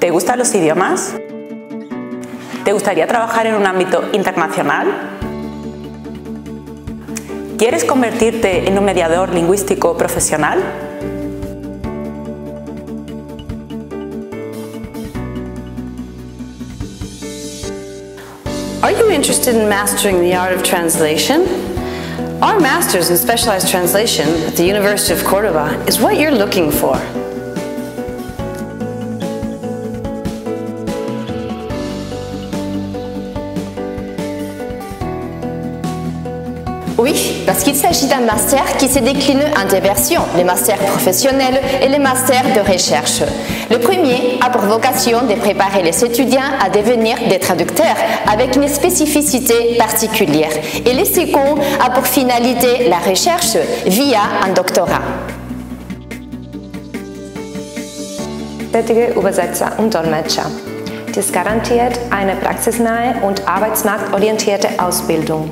¿Te gustan los idiomas? ¿Te gustaría trabajar en un ámbito internacional? ¿Quieres convertirte en un mediador lingüístico profesional? Are you interested in mastering the art of translation? Our Masters in Specialized Translation at the University of Cordoba is what you're looking for. Oui, parce qu'il s'agit d'un master qui se décline en deux versions, les masters professionnels et les masters de recherche. Le premier a pour vocation de préparer les étudiants à devenir des traducteurs avec une spécificité particulière. Et le second a pour finalité la recherche via un doctorat. Tätige Übersetzer und Dolmetscher. Dies garantiert eine praxisnahe und arbeitsmarktorientierte Ausbildung.